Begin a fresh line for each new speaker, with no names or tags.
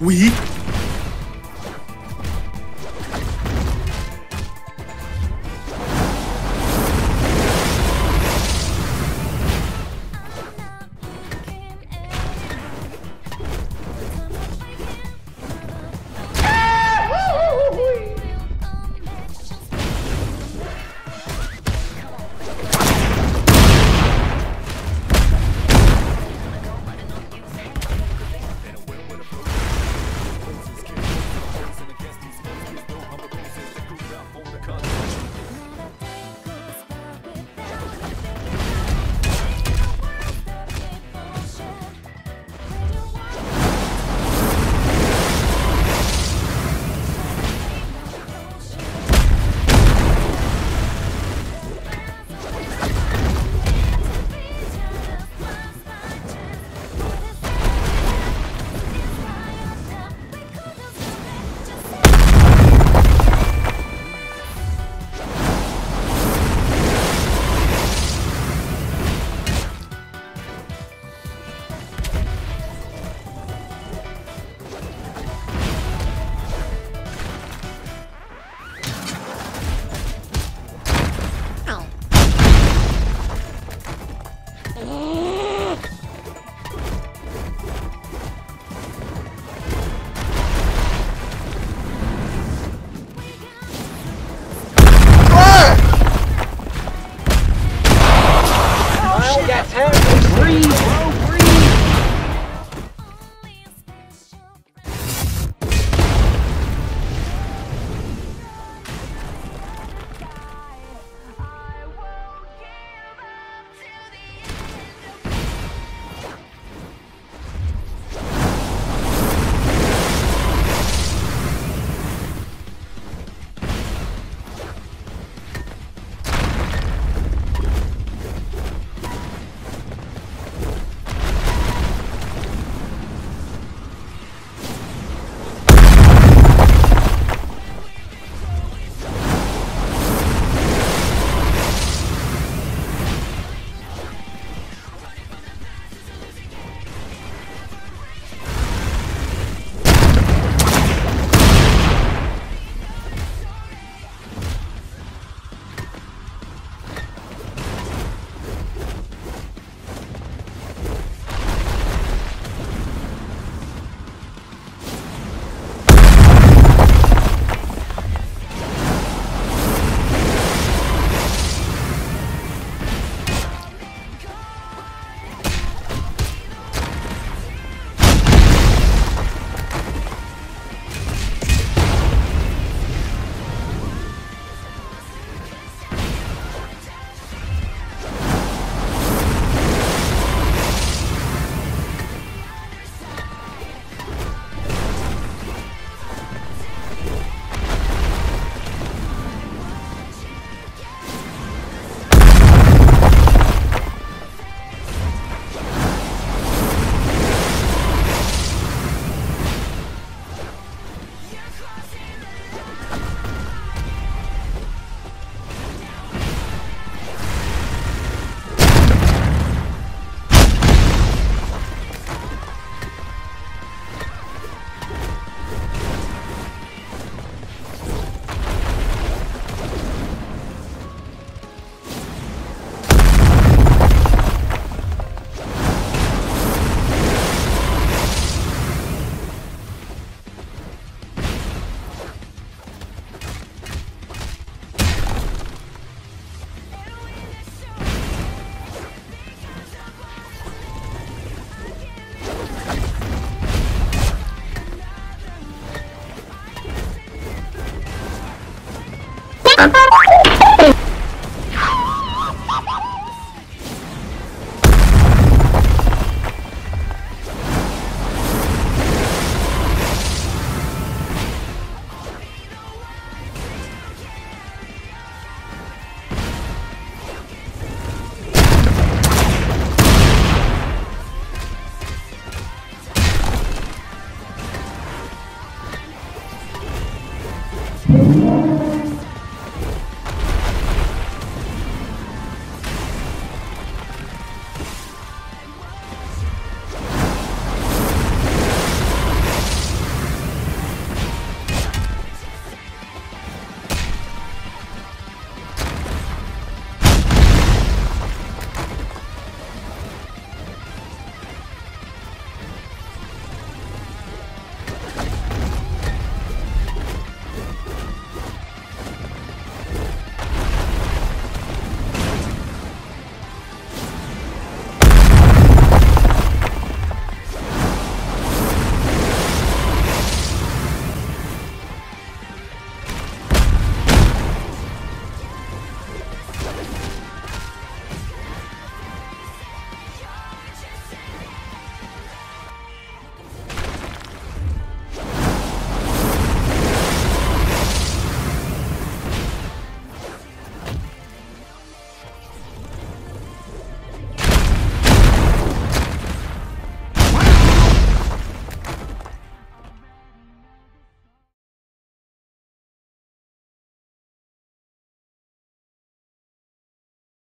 We